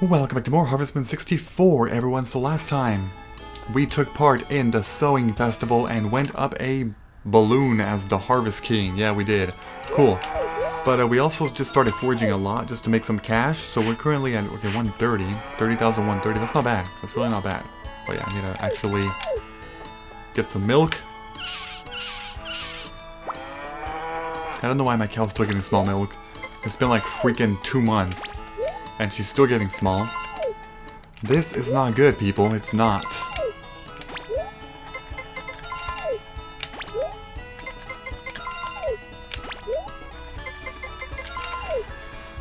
Welcome back to more Harvest Moon 64, everyone. So last time, we took part in the Sowing Festival and went up a balloon as the Harvest King. Yeah, we did. Cool. But uh, we also just started foraging a lot just to make some cash. So we're currently at, okay, 130. 30,130. That's not bad. That's really not bad. But yeah, I need to actually get some milk. I don't know why my cow's still getting small milk. It's been like freaking two months. And she's still getting small. This is not good, people. It's not.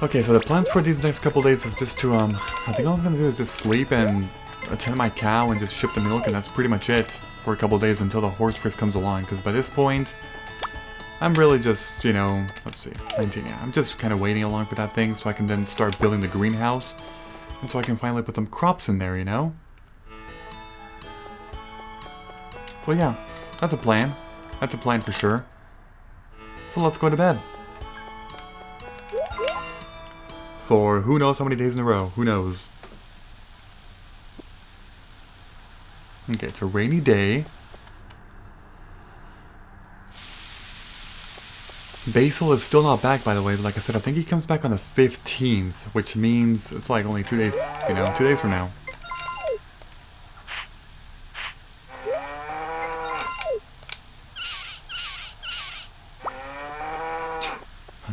Okay, so the plans for these next couple days is just to, um, I think all I'm gonna do is just sleep and attend my cow and just ship the milk, and that's pretty much it for a couple days until the horse Chris comes along, because by this point, I'm really just, you know, let's see, 19, yeah, I'm just kind of waiting along for that thing so I can then start building the greenhouse, and so I can finally put some crops in there, you know? So yeah, that's a plan. That's a plan for sure. So let's go to bed. For who knows how many days in a row, who knows. Okay, it's a rainy day. Basil is still not back, by the way, but like I said, I think he comes back on the 15th, which means it's like only two days, you know, two days from now.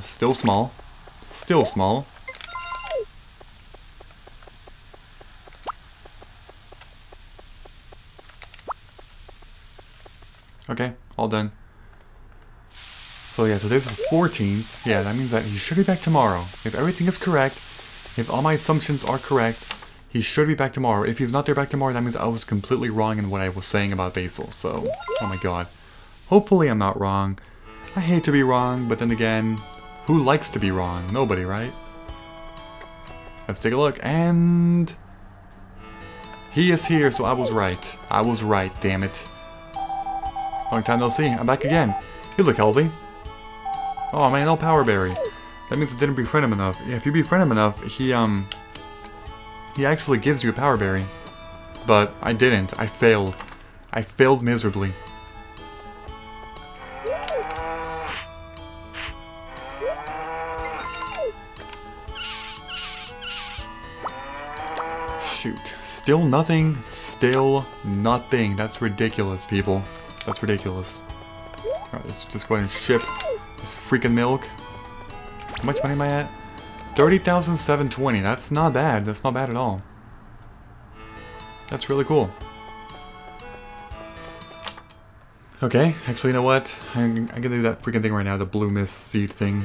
Still small. Still small. Okay, all done. So yeah, today's the 14th. Yeah, that means that he should be back tomorrow. If everything is correct, if all my assumptions are correct, he should be back tomorrow. If he's not there back tomorrow, that means I was completely wrong in what I was saying about Basil. So, oh my god. Hopefully I'm not wrong. I hate to be wrong, but then again, who likes to be wrong? Nobody, right? Let's take a look, and... He is here, so I was right. I was right, damn it. Long time no see. I'm back again. You look healthy. Oh man, no power berry. That means I didn't befriend him enough. If you befriend him enough, he um he actually gives you a power berry. But I didn't. I failed. I failed miserably. Shoot. Still nothing. Still nothing. That's ridiculous, people. That's ridiculous. Alright, let's just go ahead and ship this freaking milk. How much money am I at? 30,720. That's not bad. That's not bad at all. That's really cool. Okay, actually, you know what? I'm, I'm gonna do that freaking thing right now, the blue mist seed thing.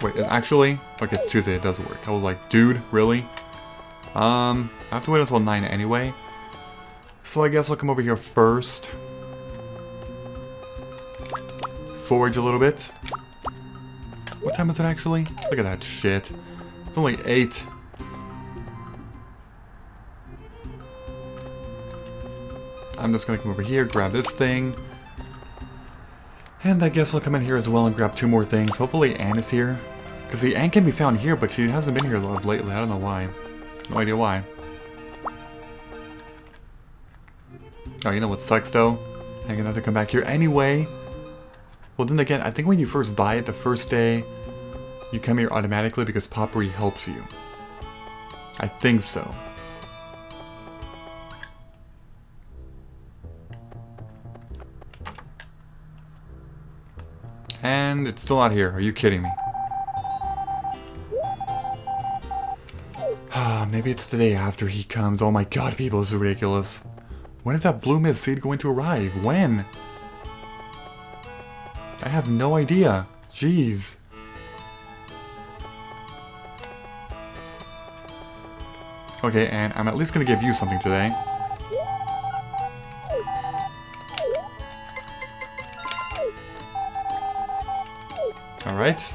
Wait, actually, like it's Tuesday, it does work. I was like, dude, really? Um, I have to wait until 9 anyway. So I guess I'll come over here first. Forage a little bit. What time is it actually? Look at that shit. It's only 8. I'm just gonna come over here, grab this thing. And I guess I'll come in here as well and grab two more things. Hopefully Anne is here. Because the Anne can be found here, but she hasn't been here lately. I don't know why. No idea why. Oh, you know what sucks though? I'm gonna have to come back here anyway. Well, then again, I think when you first buy it the first day, you come here automatically because Popuri helps you. I think so. And it's still not here. Are you kidding me? Maybe it's the day after he comes. Oh my god, people, this is ridiculous. When is that blue mist seed going to arrive? When? I have no idea. Jeez. Okay, and I'm at least gonna give you something today. Alright.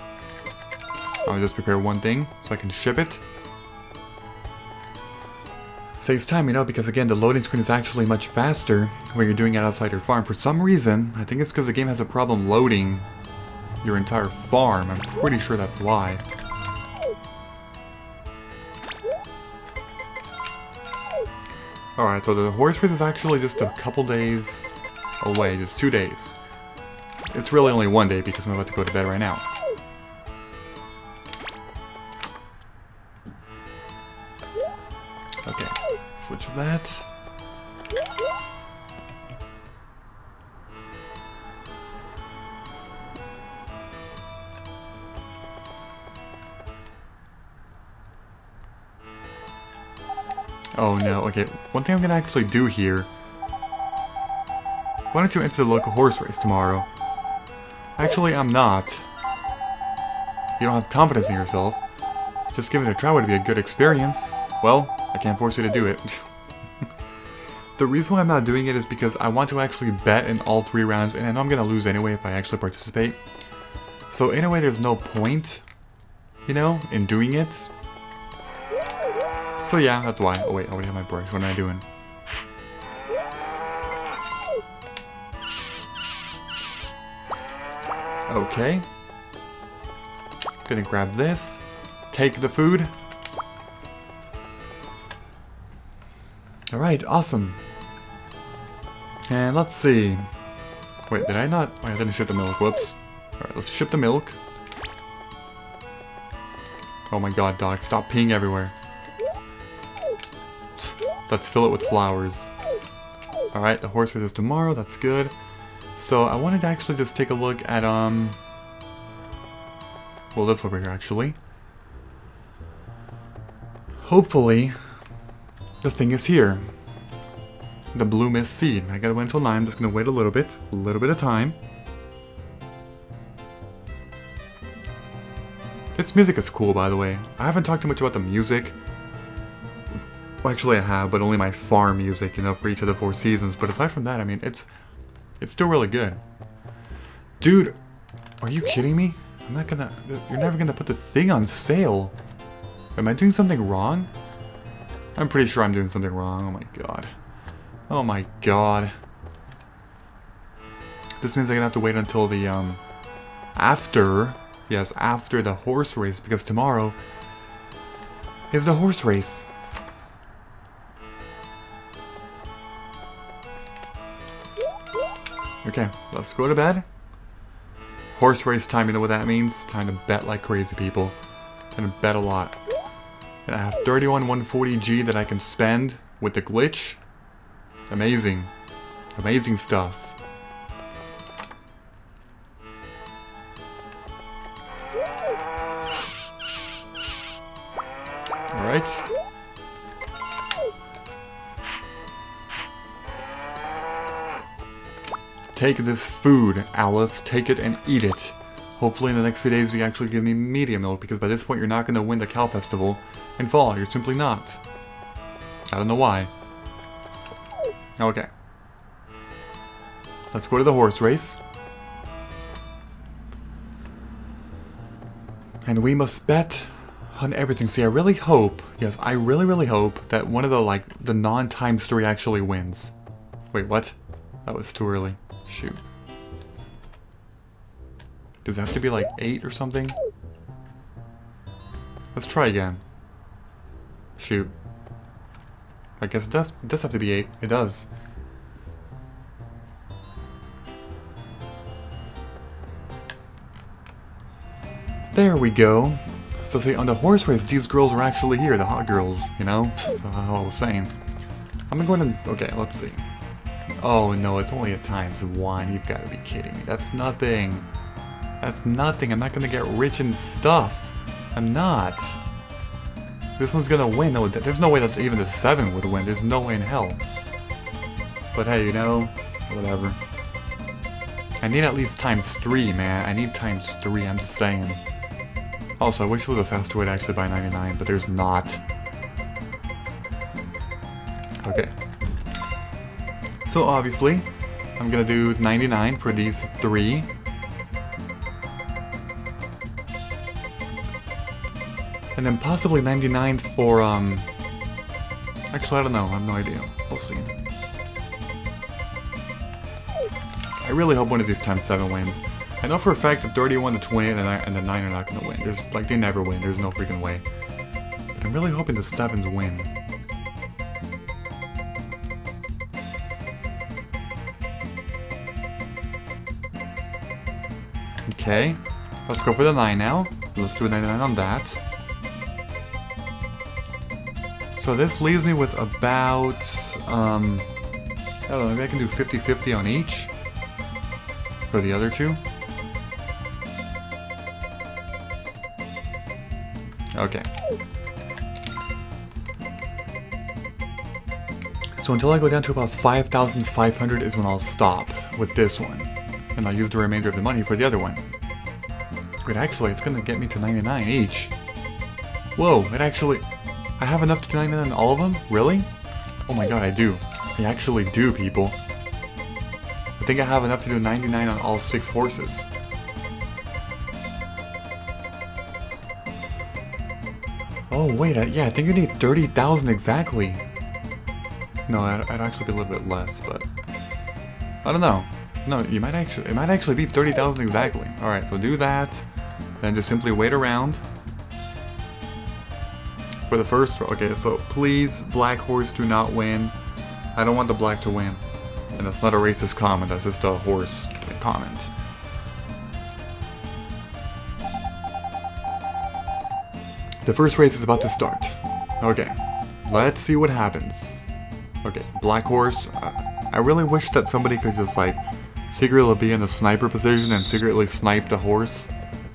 I'll just prepare one thing so I can ship it. Saves time, you know, because again, the loading screen is actually much faster when you're doing it outside your farm. For some reason, I think it's because the game has a problem loading your entire farm. I'm pretty sure that's why. Alright, so the horse race is actually just a couple days away, just two days. It's really only one day because I'm about to go to bed right now. That. Oh no, okay. One thing I'm gonna actually do here. Why don't you enter the local horse race tomorrow? Actually, I'm not. You don't have confidence in yourself. Just give it a try would be a good experience. Well, I can't force you to do it. the reason why I'm not doing it is because I want to actually bet in all three rounds, and I know I'm gonna lose anyway if I actually participate. So in a way, there's no point, you know, in doing it. So yeah, that's why. Oh wait, I already have my brush. What am I doing? Okay. Gonna grab this. Take the food. Alright, awesome. And let's see. Wait, did I not? Wait, I didn't ship the milk. Whoops. Alright, let's ship the milk. Oh my god, dog, stop peeing everywhere. Let's fill it with flowers. Alright, the horse race is tomorrow, that's good. So I wanted to actually just take a look at, um... Well, that's over here, actually. Hopefully, the thing is here. The blue mist seed. I gotta wait until 9, I'm just gonna wait a little bit. A little bit of time. This music is cool, by the way. I haven't talked too much about the music. Well, actually I have, but only my farm music, you know, for each of the four seasons. But aside from that, I mean, it's it's still really good. Dude, are you kidding me? I'm not gonna... You're never gonna put the thing on sale. Am I doing something wrong? I'm pretty sure I'm doing something wrong. Oh my god. Oh my god. This means I'm gonna have to wait until the, um... After... Yes, after the horse race, because tomorrow is the horse race. Okay, let's go to bed. Horse race time, you know what that means? Time to bet like crazy people. Time to bet a lot. And I have 31 140G that I can spend with the glitch. Amazing. Amazing stuff. Alright. Take this food, Alice. Take it and eat it. Hopefully in the next few days you actually give me medium milk, because by this point you're not going to win the Cow Festival in fall. You're simply not. I don't know why. Okay. Let's go to the horse race. And we must bet on everything. See, I really hope, yes, I really, really hope that one of the, like, the non-times three actually wins. Wait, what? That was too early. Shoot. Does it have to be like 8 or something? Let's try again. Shoot. I guess it does, it does have to be 8. It does. There we go. So see, on the horse race, these girls are actually here, the hot girls, you know? I was saying. I'm going to... Okay, let's see. Oh no, it's only at times one. You've got to be kidding me. That's nothing. That's nothing. I'm not gonna get rich in stuff. I'm not. This one's gonna win. No, there's no way that even the 7 would win. There's no way in hell. But hey, you know, whatever. I need at least times 3, man. I need times 3, I'm just saying. Also, I wish there was a faster way to actually buy 99, but there's not. Okay. So obviously, I'm gonna do 99 for these three. And then possibly 99 for, um... Actually, I don't know. I have no idea. We'll see. I really hope one of these times 7 wins. I know for a fact that 31, the 20, and the, nine- and the 9 are not going to win. There's, like, they never win. There's no freaking way. But I'm really hoping the 7s win. Okay. Let's go for the 9 now. Let's do a 99 on that. So this leaves me with about, um, I don't know, maybe I can do 50-50 on each for the other two. Okay. So until I go down to about 5,500 is when I'll stop with this one. And I'll use the remainder of the money for the other one. Wait, actually, it's gonna get me to 99 each. Whoa, it actually... I have enough to do 99 on all of them? Really? Oh my god, I do. I actually do, people. I think I have enough to do 99 on all six horses. Oh, wait, I, yeah, I think you need 30,000 exactly. No, I'd, I'd actually be a little bit less, but... I don't know. No, you might actually, it might actually be 30,000 exactly. Alright, so do that, then just simply wait around. For the first, okay, so please, Black Horse, do not win. I don't want the black to win. And that's not a racist comment, that's just a horse comment. The first race is about to start. Okay, let's see what happens. Okay, Black Horse. Uh, I really wish that somebody could just like secretly be in a sniper position and secretly snipe the horse,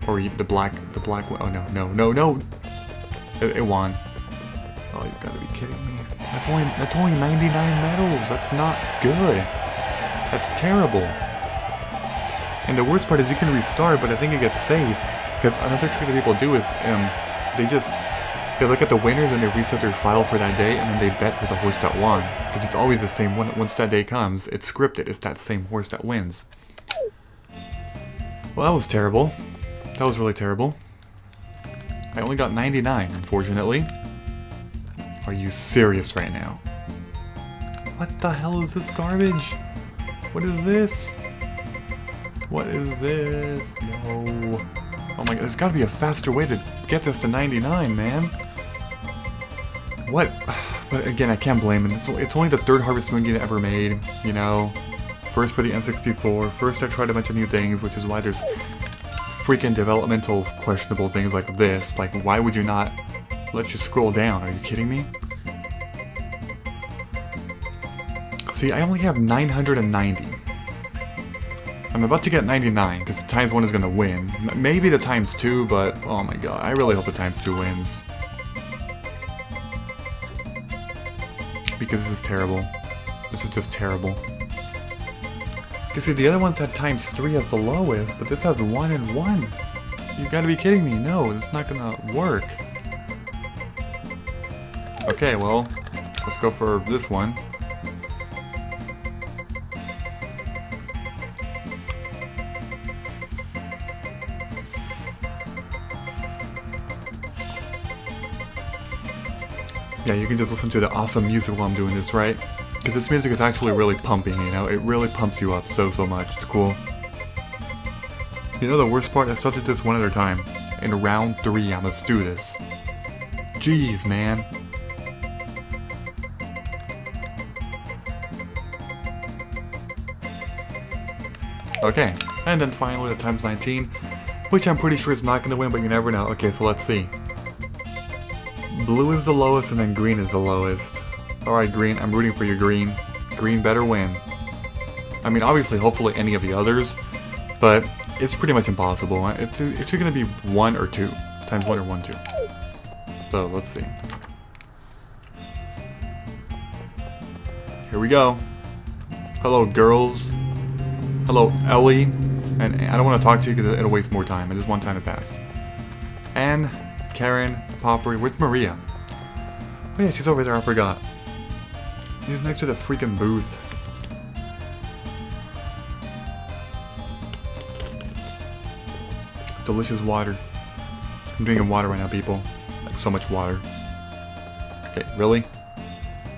or the black, the black. Oh no, no, no, no! It, it won. Oh, you gotta be kidding me! That's only that's only 99 medals. That's not good. That's terrible. And the worst part is you can restart, but I think it gets saved. Because another trick that people do is um, they just they look at the winners and they reset their file for that day, and then they bet for the horse that won. Because it's always the same one. Once that day comes, it's scripted. It's that same horse that wins. Well, that was terrible. That was really terrible. I only got 99, unfortunately. Are you serious right now? What the hell is this garbage? What is this? What is this? No. Oh my god, there's gotta be a faster way to get this to 99, man. What? But again, I can't blame him. It's, only the third Harvest Moon game ever made, you know? First for the N64, first I tried a bunch of new things, which is why there's freaking developmental questionable things like this. Like, why would you not let you scroll down? Are you kidding me? See, I only have 990. I'm about to get 99, because the times 1 is going to win. Maybe the times 2, but oh my god, I really hope the times 2 wins. Because this is terrible. This is just terrible. Because see, the other ones had times 3 as the lowest, but this has 1 and 1. You gotta be kidding me. No, it's not gonna work. Okay, well, let's go for this one. Yeah, you can just listen to the awesome music while I'm doing this, right? Because this music is actually really pumping, you know? It really pumps you up so, so much. It's cool. You know the worst part? I started this one other time. In round three, I must do this. Jeez, man. Okay, and then finally the times 19, which I'm pretty sure is not going to win, but you never know. Okay, so let's see. Blue is the lowest, and then green is the lowest. Alright, green, I'm rooting for you, green. Green better win. I mean, obviously, hopefully any of the others, but it's pretty much impossible. It's, it's going to be one or two. Times one or one, two. So, let's see. Here we go. Hello, girls. Hello, Ellie. And I don't want to talk to you because it'll waste more time. I just want time to pass. Anne, Karen, Popuri. with Maria? Oh yeah, she's over there. I forgot. She's next to the freaking booth. Delicious water. I'm drinking water right now, people. Like so much water. Okay, really?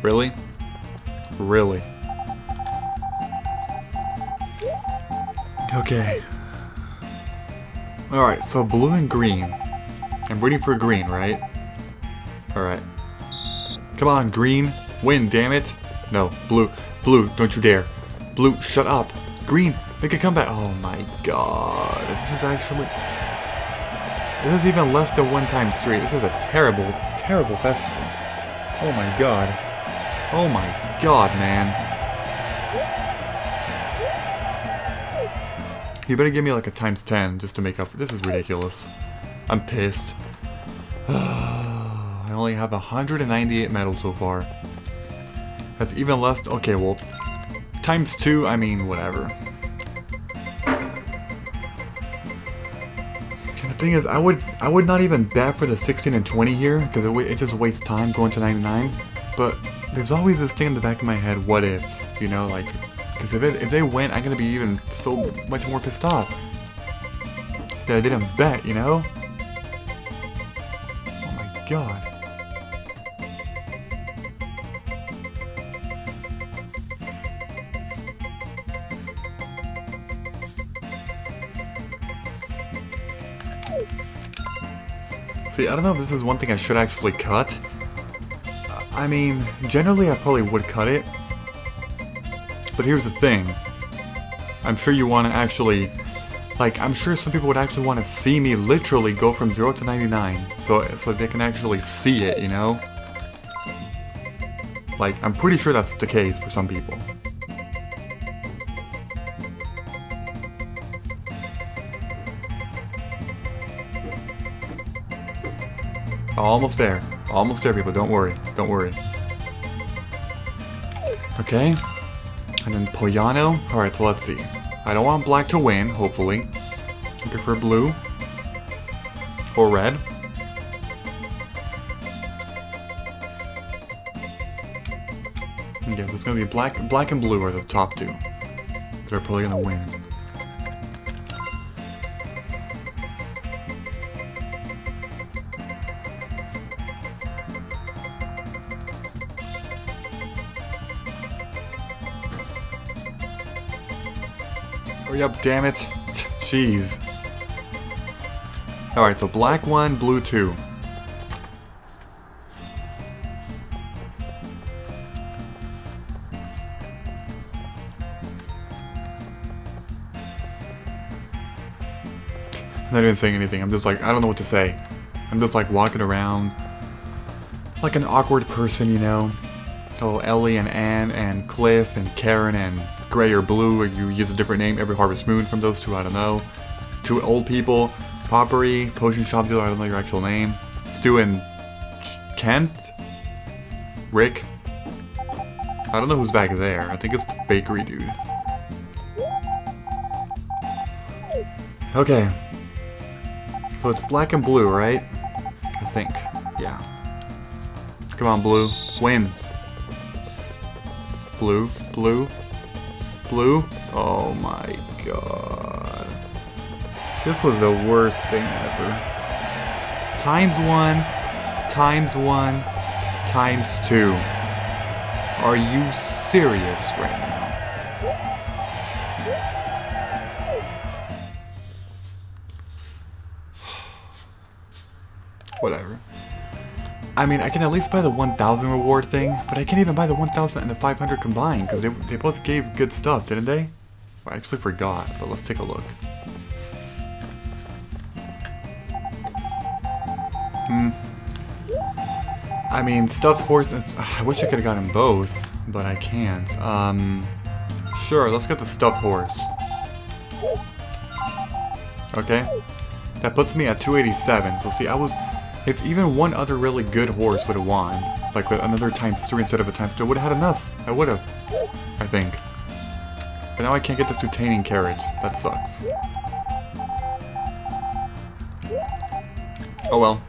Really? Really? Okay. Alright, so blue and green. I'm waiting for green, right? Alright. Come on, green. Win, damn it. No, blue. Blue, don't you dare. Blue, shut up. Green, make a comeback. Oh my god. This is actually... This is even less than one time straight. This is a terrible, terrible festival. Oh my god. Oh my god, man. You better give me like a times 10 just to make up. This is ridiculous. I'm pissed. I only have 198 medals so far. That's even less. Okay, well, times 2, I mean, whatever. the thing is, I would I would not even bet for the 16 and 20 here, because it, it just wastes time going to 99. But there's always this thing in the back of my head, what if? You know, like, because if, if they win, I'm going to be even so much more pissed off. That I didn't bet, you know? Oh my god. See, I don't know if this is one thing I should actually cut. I mean, generally I probably would cut it, but here's the thing. I'm sure you want to actually... Like, I'm sure some people would actually want to see me literally go from 0 to 99. So, so they can actually see it, you know? Like, I'm pretty sure that's the case for some people. Almost there. Almost there, people. Don't worry. Don't worry. Okay. And then Poyano. Alright, so let's see. I don't want black to win, hopefully. I prefer blue. Or red. Yeah, there's gonna be black black and blue are the top two. That are probably gonna win. Hurry up, damn it. Jeez. Alright, so black one, blue two. I'm not even saying anything. I'm just like, I don't know what to say. I'm just like walking around like an awkward person, you know? Oh, Ellie and Anne and Cliff and Karen and gray or blue, or you use a different name every Harvest Moon from those two, I don't know. Two old people, Popuri, Potion Shop Dealer, I don't know your actual name. Stu and Kent? Rick? I don't know who's back there. I think it's the bakery dude. Okay. So it's black and blue, right? I think. Yeah. Come on, blue. Win. Blue. Blue. Blue? Oh my god. This was the worst thing ever. Times one, times one, times two. Are you serious right now? I mean, I can at least buy the 1000 reward thing, but I can't even buy the 1000 and the 500 combined, because they, they both gave good stuff, didn't they? I actually forgot, but let's take a look. Hmm. I mean, stuffed horses, I wish I could have gotten both, but I can't. Um, sure, let's get the stuffed horse. Okay. That puts me at 287, so see, I was... If even one other really good horse would have won, like another times 3 instead of a times 2, I would have had enough. I would have. I think. But now I can't get this retaining carriage. That sucks. Oh well.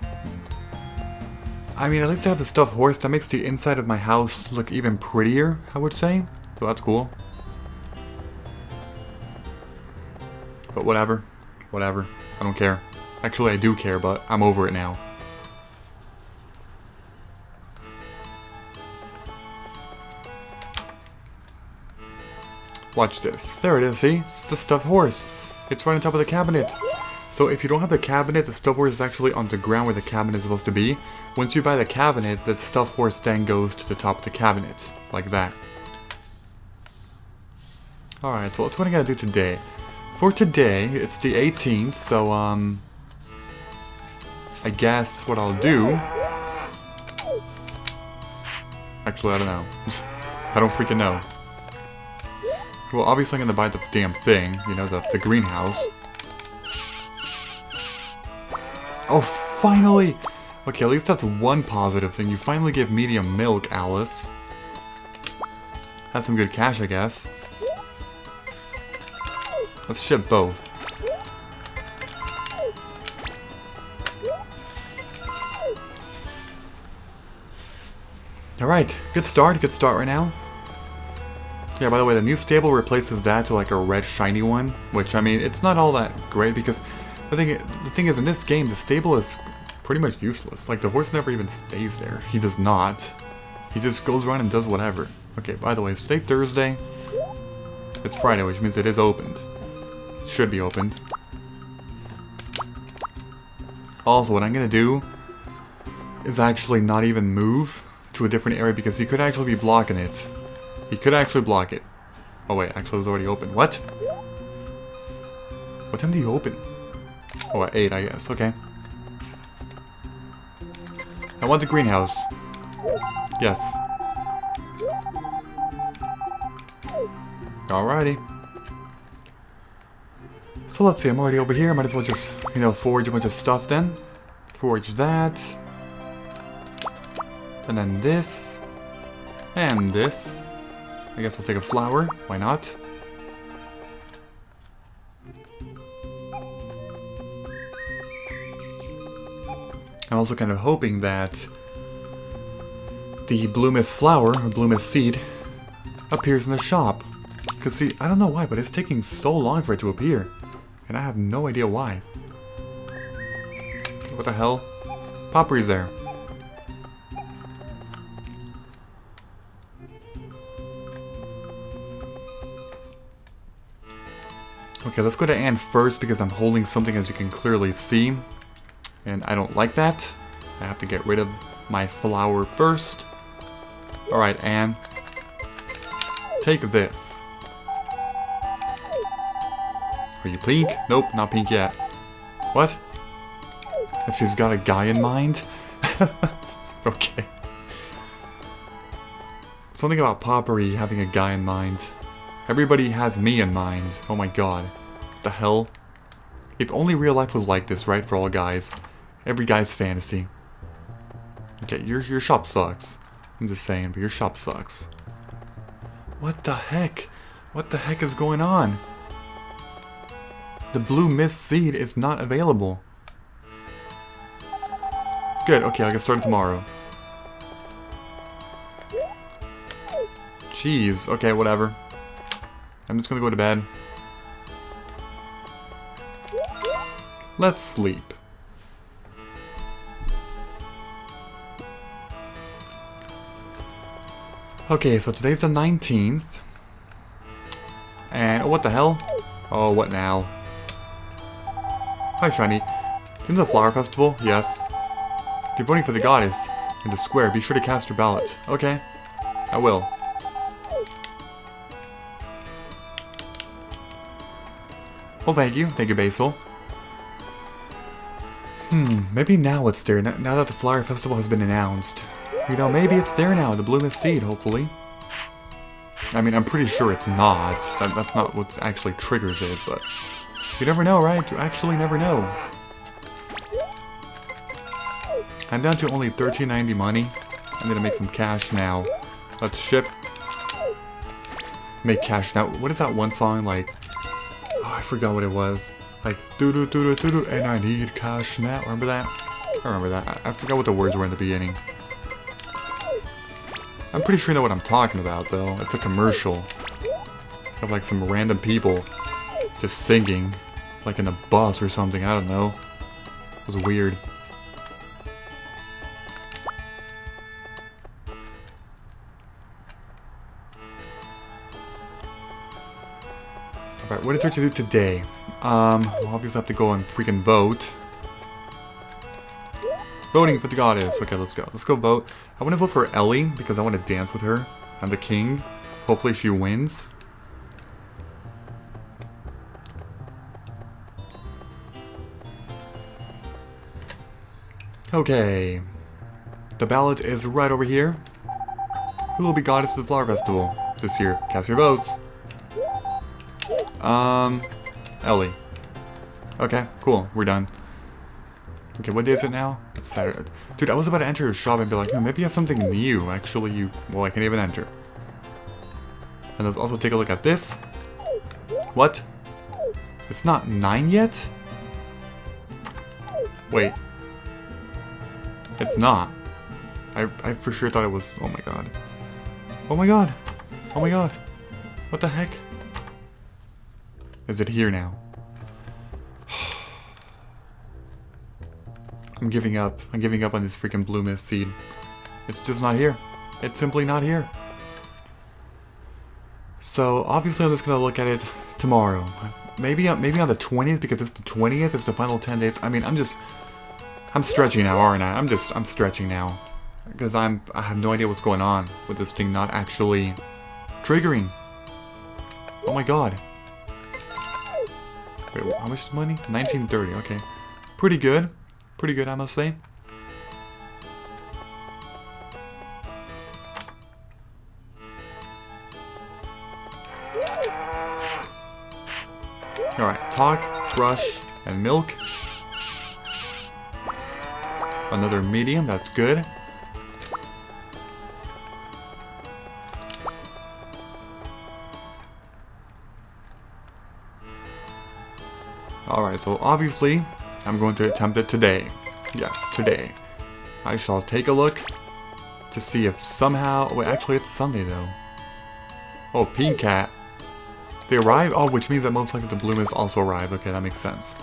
I mean, at least I have the stuffed horse. That makes the inside of my house look even prettier, I would say. So that's cool. But whatever. Whatever. I don't care. Actually, I do care, but I'm over it now. Watch this. There it is, see? The stuffed horse. It's right on top of the cabinet. So if you don't have the cabinet, the stuffed horse is actually on the ground where the cabinet is supposed to be. Once you buy the cabinet, the stuffed horse then goes to the top of the cabinet, like that. Alright, so what's what I gotta do today? For today, it's the 18th, so um... I guess what I'll do... Actually, I don't know. I don't freaking know. Well, obviously I'm gonna buy the damn thing, you know, the, the greenhouse. Oh, finally! Okay, at least that's one positive thing. You finally give medium milk, Alice. That's some good cash, I guess. Let's ship both. Alright, good start, good start right now. Yeah, by the way, the new stable replaces that to like a red shiny one, which, I mean, it's not all that great because the thing, the thing is, in this game, the stable is pretty much useless. Like, the horse never even stays there. He does not. He just goes around and does whatever. Okay, by the way, it's today Thursday. It's Friday, which means it is opened. It should be opened. Also, what I'm gonna do is actually not even move to a different area because he could actually be blocking it. He could actually block it. Oh wait, actually it was already open. What? What time do you open? Oh, at 8, I guess. Okay. I want the greenhouse. Yes. Alrighty. So let's see, I'm already over here. Might as well just, you know, forge a bunch of stuff then. Forge that. And then this. And this. I guess I'll take a flower. Why not? I'm also kind of hoping that the Blue Mist flower, or Blue Mist seed, appears in the shop. Because see, I don't know why, but it's taking so long for it to appear. And I have no idea why. What the hell? Popuri's there. Okay, let's go to Anne first because I'm holding something as you can clearly see. And I don't like that. I have to get rid of my flower first. Alright, Anne. Take this. Are you pink? Nope, not pink yet. What? If she's got a guy in mind? okay. Something about Popuri having a guy in mind. Everybody has me in mind. Oh my god. The hell? If only real life was like this, right, for all guys. Every guy's fantasy. Okay, your, your shop sucks. I'm just saying, but your shop sucks. What the heck? What the heck is going on? The blue mist seed is not available. Good, okay, I'll get started tomorrow. Jeez, okay, whatever. I'm just gonna go to bed. Let's sleep. Okay, so today's the 19th. And, what the hell? Oh, what now? Hi, Shiny. Do know the Flower Festival? Yes. You're voting for the goddess in the square, be sure to cast your ballot. Okay. I will. Well, thank you. Thank you, Basil. Hmm, maybe now it's there, now that the Flower Festival has been announced. You know, maybe it's there now, the Blue Mist Seed, hopefully. I mean, I'm pretty sure it's not. That's not what actually triggers it, but... You never know, right? You actually never know. I'm down to only 13.90 money. I'm gonna make some cash now. Let's ship. Make cash now. What is that one song like? Oh, I forgot what it was. Like doo doo doo doo doo and I need cash now. Remember that? I remember that. I, I forgot what the words were in the beginning. I'm pretty sure you know what I'm talking about, though. It's a commercial of like some random people just singing, like in a bus or something. I don't know. It was weird. Alright, what is there to do today? Um, we'll obviously have to go and freaking vote. Voting for the goddess. Okay, let's go. Let's go vote. I want to vote for Ellie because I want to dance with her. I'm the king. Hopefully she wins. Okay. The ballot is right over here. Who will be goddess of the flower festival this year? Cast your votes. Um, Ellie. Okay, cool. We're done. Okay, what day is it now? It's Saturday. Dude, I was about to enter your shop and be like, maybe you have something new. Actually, you... Well, I can't even enter. And let's also take a look at this. What? It's not 9 yet? Wait. It's not. I, I for sure thought it was... Oh my god. Oh my god. Oh my god. What the heck? Is it here now? I'm giving up. I'm giving up on this freaking blue mist seed. It's just not here. It's simply not here. So obviously I'm just gonna look at it tomorrow. Maybe uh, maybe on the 20th because it's the 20th. It's the final 10 days. I mean, I'm just I'm stretching now, aren't I? I'm just I'm stretching now because I'm I have no idea what's going on with this thing not actually triggering. Oh my god. Wait, how much money? 1930. Okay, pretty good. Pretty good, I must say. Alright, talk, brush, and milk. Another medium, that's good. Alright, so obviously, I'm going to attempt it today. Yes, today. I shall take a look to see if somehow... Wait, actually it's Sunday though. Oh, Pink Cat. They arrive? Oh, which means that most likely the Bloom Bloomers also arrived. Okay, that makes sense.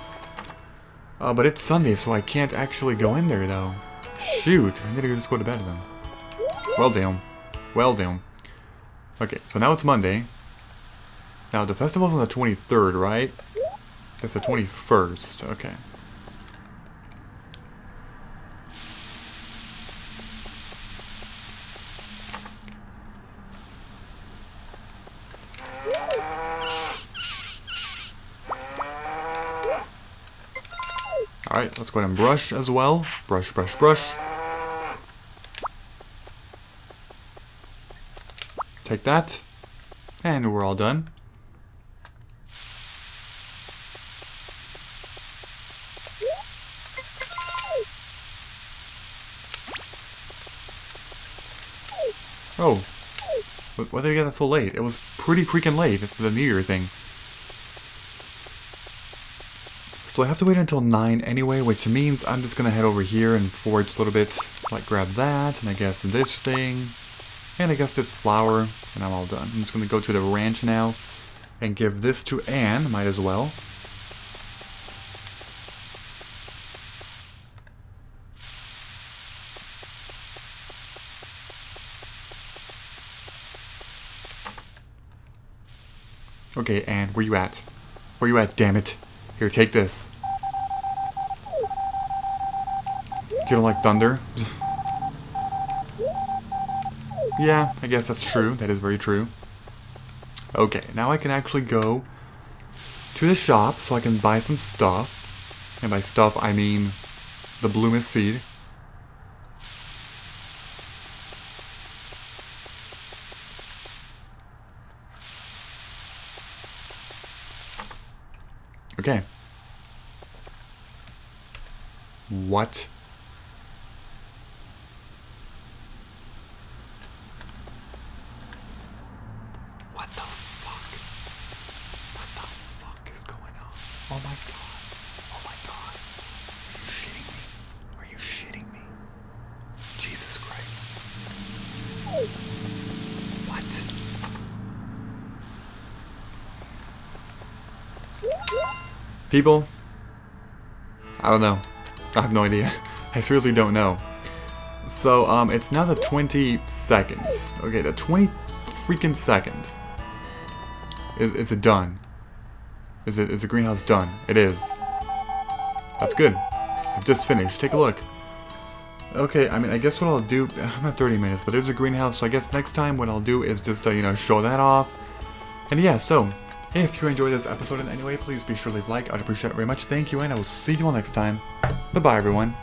Uh, but it's Sunday, so I can't actually go in there though. Shoot, I need to just go to bed then. Well damn. Well damn. Okay, so now it's Monday. Now the festival's on the 23rd, right? It's the 21st, okay. Alright, let's go ahead and brush as well. Brush, brush, brush. Take that. And we're all done. Why did I get that so late? It was pretty freaking late for the New Year thing. So I have to wait until 9 anyway, which means I'm just gonna head over here and forage a little bit. Like grab that, and I guess this thing, and I guess this flower, and I'm all done. I'm just gonna go to the ranch now and give this to Anne, might as well. Okay, and where you at? Where you at, damn it? Here, take this. You don't like thunder? yeah, I guess that's true. That is very true. Okay, now I can actually go to the shop so I can buy some stuff. And by stuff, I mean the Blue Mist seed. Okay. What? What the fuck? What the fuck is going on? Oh my god. Oh my god. Are you shitting me? Are you shitting me? Jesus Christ. What? People, I don't know. I have no idea. I seriously don't know. So, um, it's now the 20 seconds. Okay, the 20 freaking second is, is it done. Is it is the greenhouse done? It is. That's good. I've just finished. Take a look. Okay, I mean, I guess what I'll do... I'm at 30 minutes, but there's a greenhouse, so I guess next time what I'll do is just, uh, you know, show that off. And yeah, so, if you enjoyed this episode in any way, please be sure to leave a like. I'd appreciate it very much. Thank you, and I will see you all next time. Bye-bye, everyone.